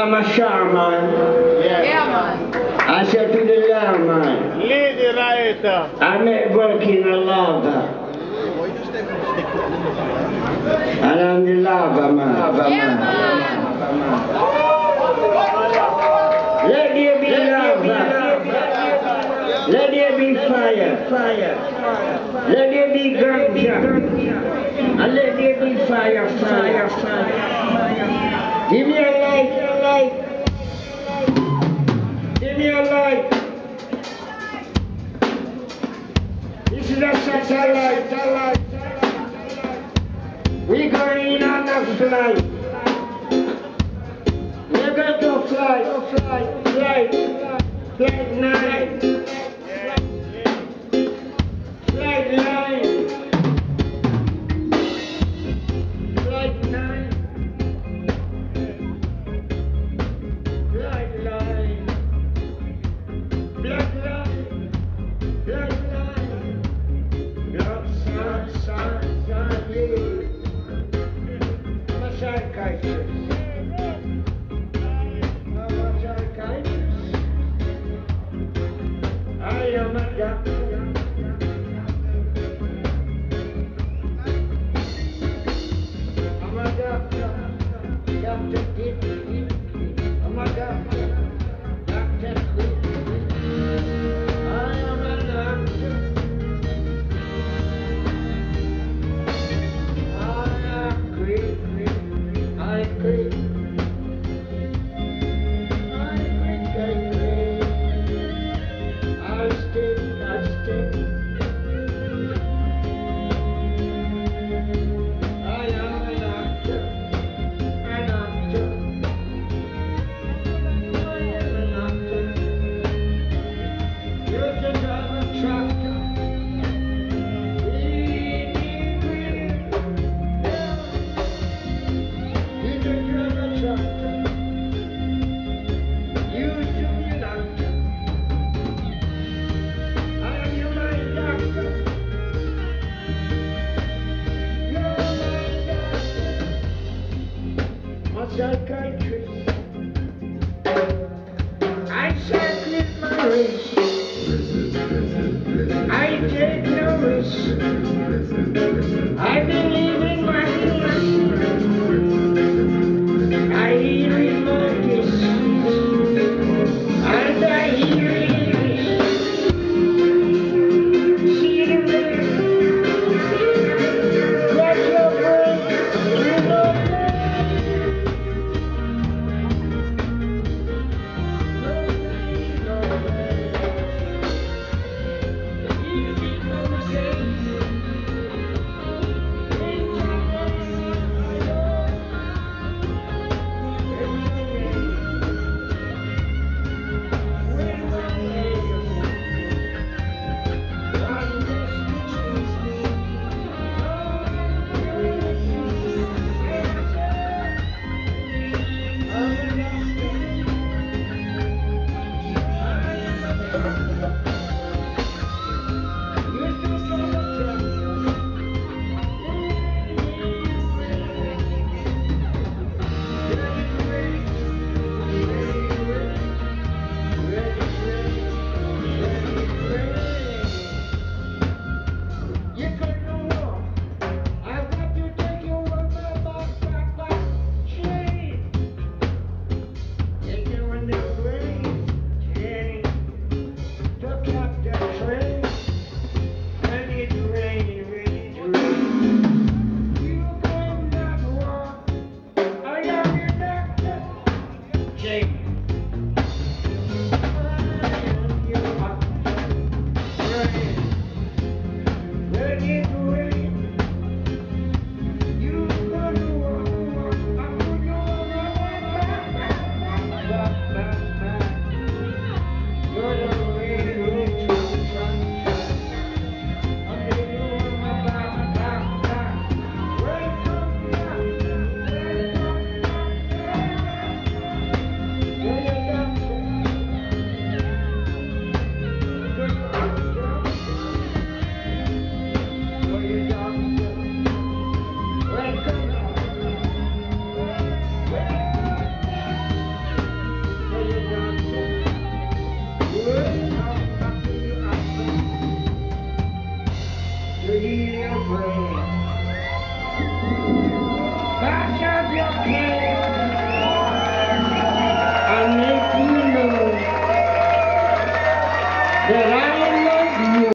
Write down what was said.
I'm a shaman. Yeah. Yeah, man. I said to the lawman, Lead the writer. I met volcano lava. And I'm the lava man. Lava Yeah, man. man. Let there be lava. Let there be fire. Fire. Let there be ganja. And let there be fire, fire, fire. Give me a light, light. Give me a light. This is a satellite, satellite. We going on a flight. I am a doctor. I